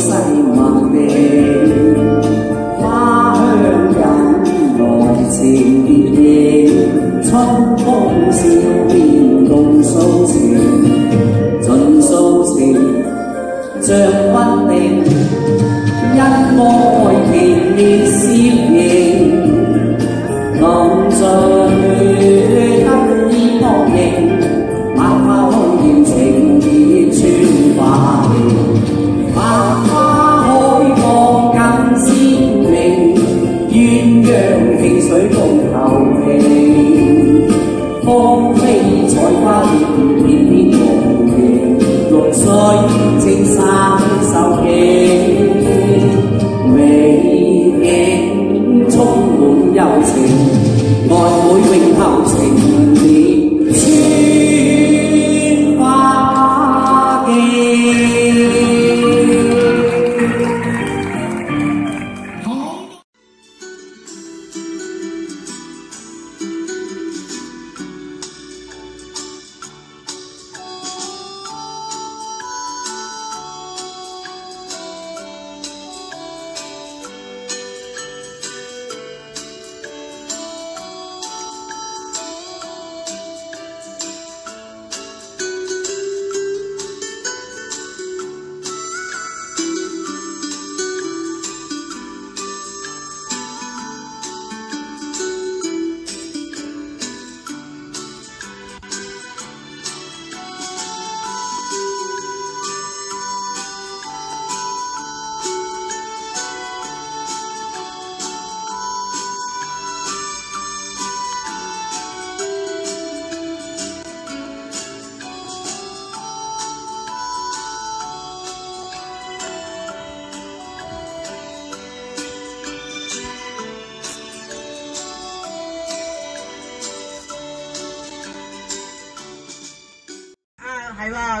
与会世默地，花香引来情别影，春风笑变共诉情，尽诉情像温定，因爱甜烈摄影，能最得意确认。百花开现情热穿花气， pensar.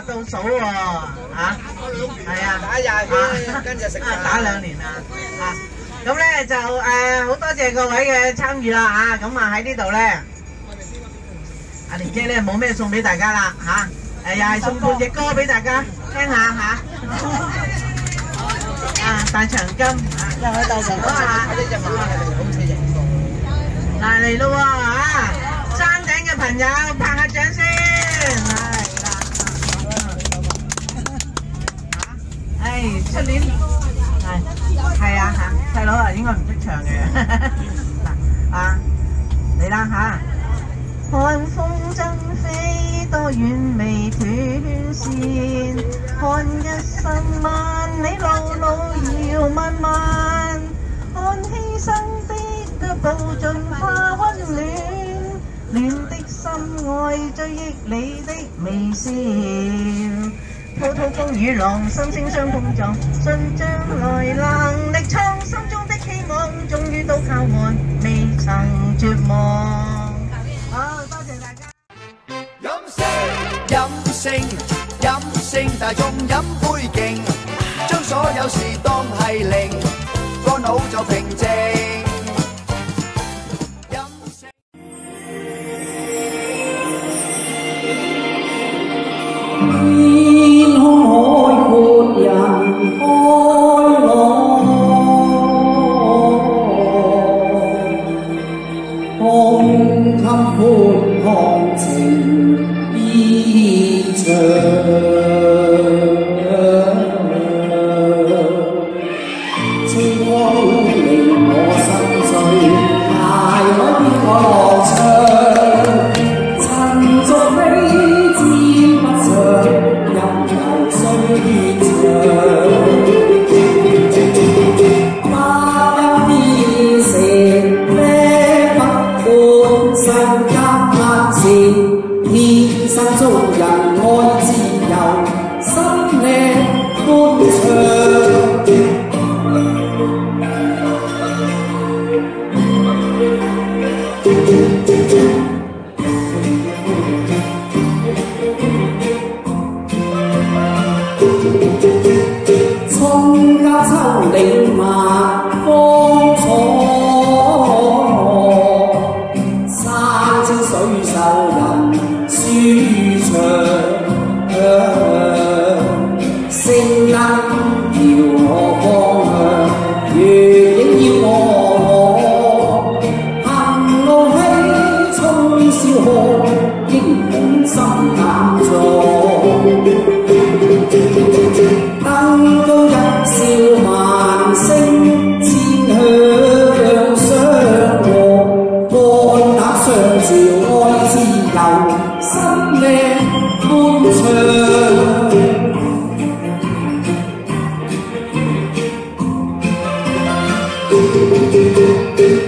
係喎，倒數喎，嚇，係啊，打廿圈跟住食飯。打兩年啦，啊，咁咧就誒好多謝各位嘅參與啦嚇，咁啊喺呢度咧，阿蓮姐咧冇咩送俾大家啦嚇，誒又係送半隻歌俾大家聽下嚇，啊 大長今，又係大長今。啊，呢只馬係好似型嗱嚟咯喎嚇，山頂嘅朋友拍下掌先，係啦。唉，出年係係啊嚇，細佬啊應該唔識唱嘅 嗱啊嚟啦嚇。看風爭飛，多遠未斷線。看一生萬里路路遙漫漫，看犧牲的腳步盡化溫暖，暖的心愛追憶你的微笑。风雨浪，心声相碰撞，信将来能力创，心中的希望终于都靠岸，未曾绝望。好，多谢大家。饮声，饮声，饮声，大众饮杯景，将所有事当系零，个脑就平静。阳光。世间万事天生做人爱自由心命欢畅。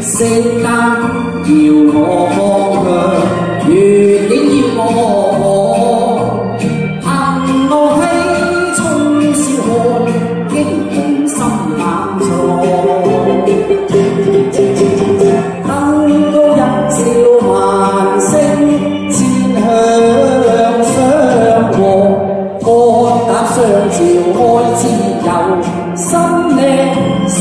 圣灯摇我方向，月影要我行路起，冲霄河，英雄心冷藏。 爱自由，心灵相向。